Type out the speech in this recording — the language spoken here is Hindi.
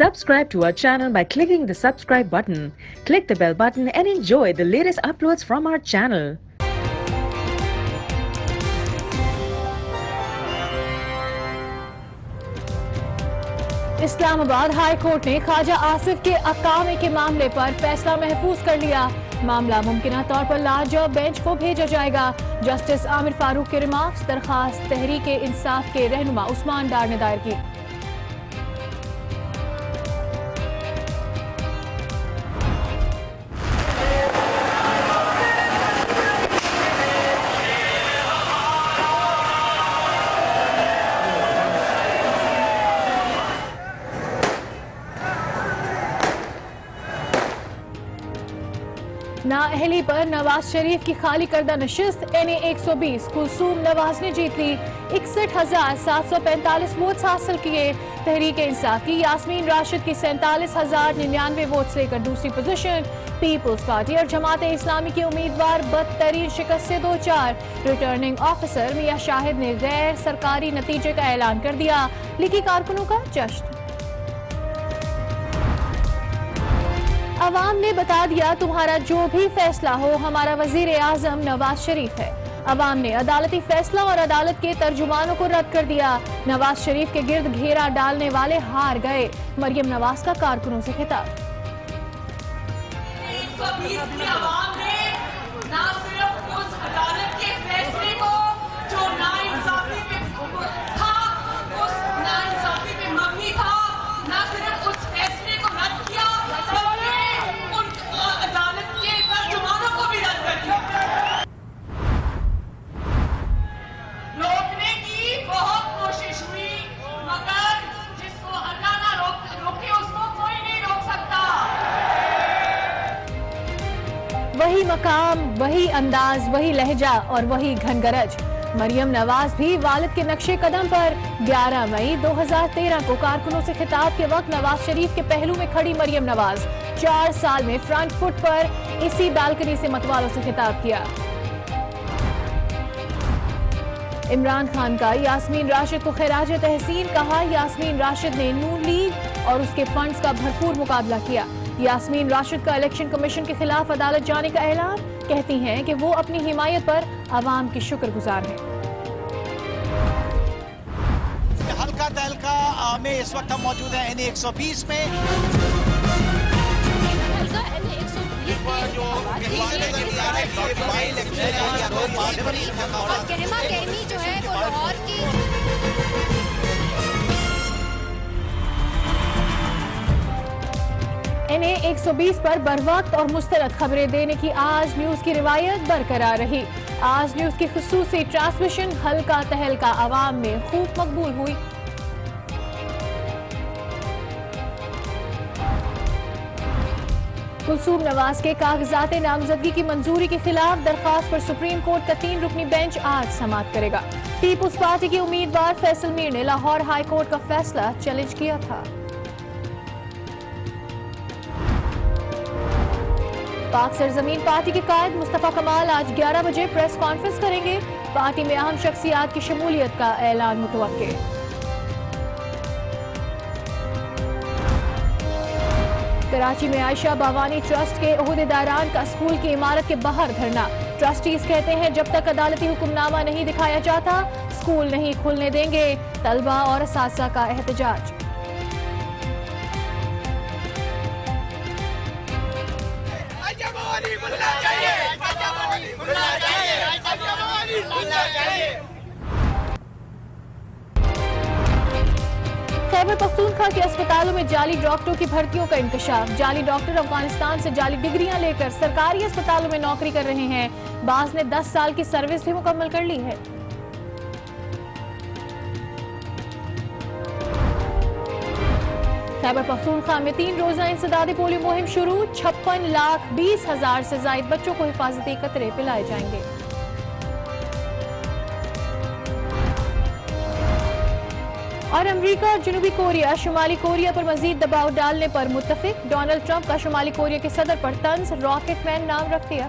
Subscribe to our channel by clicking the subscribe button. Click the bell button and enjoy the latest uploads from our channel. Islamabad high court ने ख्वाजा आसिफ के अकामे के मामले पर फैसला महफूज कर लिया मामला मुमकिन तौर पर लार्ज बेंच को भेजा जाएगा जस्टिस आमिर फारूक के रिमार्क्स, दरखास्त तहरीक इंसाफ के रहनुमा उस्मान डार ने दायर की नाअहली पर नवाज़ शरीफ की खाली करदा नशिस्त एन ए एक सौ बीस कुलसूम नवाज़ ने जीत ली। इकसठ हज़ार सात सौ पैंतालीस वोट हासिल किए। तहरीक इंसाफ की यासमीन राशिद की सैंतालीस हज़ार निन्यानवे वोट लेकर दूसरी पोजीशन पीपल्स पार्टी और जमात इस्लामी के उम्मीदवार बदतरीन शिकस्त से दो चार। रिटर्निंग ऑफिसर मियाँ शाहिद ने गैर सरकारी नतीजे का ऐलान कर दिया। लिखी कारकुनों का जश्न। अवाम ने बता दिया, तुम्हारा जो भी फैसला हो, हमारा वज़ीर आज़म नवाज़ शरीफ है। अवाम ने अदालती फैसला और अदालत के तर्जुमानों को रद्द कर दिया। नवाज़ शरीफ के गिर्द घेरा डालने वाले हार गए। मरियम नवाज़ का कारकुनों से खिताब। वही मकाम, वही अंदाज, वही लहजा और वही घनगरज। मरियम नवाज़ भी वालिद के नक्शे कदम पर। 11 मई 2013 को कारकुनों से खिताब के वक्त नवाज़ शरीफ के पहलू में खड़ी मरियम नवाज़। चार साल में फ्रंट फुट पर इसी बालकनी से मतवालों से खिताब किया। इमरान खान का यास्मीन राशिद को खैराज तहसीन कहा। यास्मीन राशिद ने नून लीग और उसके फंड्स का भरपूर मुकाबला किया। यास्मीन राशिद का इलेक्शन कमीशन के खिलाफ अदालत जाने का ऐलान। कहती हैं कि वो अपनी हिमायत पर आवाम की शुक्रगुजार हैं। हल्का तहलका में इस वक्त हम मौजूद हैं एन एक सौ बीस में। कहमा कहमी जो है वो लाहौर की ए 120 पर बर वक्त और मुस्तरद खबरें देने की आज न्यूज़ की रिवायत बरकरार रही। आज न्यूज़ की खसूस ट्रांसमिशन हल्का तहलका आवाम में खूब मकबूल हुई। कुलसूम नवाज़ के कागजात नामजदगी की मंजूरी के खिलाफ दरखास्त पर सुप्रीम कोर्ट का तीन रुकनी बेंच आज समाप्त करेगा। पीपुल्स पार्टी के उम्मीदवार फैसल मीर ने लाहौर हाई कोर्ट का फैसला चैलेंज किया था। पाक सरजमीन पार्टी के कायद मुस्तफ़ा कमाल आज 11 बजे प्रेस कॉन्फ्रेंस करेंगे। पार्टी में अहम शख्सियात की शमूलियत का ऐलान मुतवक्के। कराची में आयशा बावानी ट्रस्ट के अहदेदारान का स्कूल की इमारत के बाहर धरना। ट्रस्टीज कहते हैं, जब तक अदालती हुक्मनामा नहीं दिखाया जाता, स्कूल नहीं खुलने देंगे। तलबा और इस का एहतजाज। खैबर पख्तूनखा के अस्पतालों में जाली डॉक्टरों की भर्तियों का इंकशाफ जाली डॉक्टर अफ़गानिस्तान से जाली डिग्रियाँ लेकर सरकारी अस्पतालों में नौकरी कर रहे हैं। बाज ने 10 साल की सर्विस भी मुकम्मल कर ली है। खैबर पख्तूनखा में तीन रोजा इंसदादी पोलियो मुहिम शुरू, छप्पन लाख बीस हज़ार से जायद बच्चों को हिफाजती कतरे पिलाए जाएँगे। और अमेरिका और जनूबी कोरिया, शुमाली कोरिया पर मजीद दबाव डालने पर मुतफिक डोनाल्ड ट्रंप का शुमाली कोरिया के सदर पर तंज रॉकेट मैन नाम रख दिया।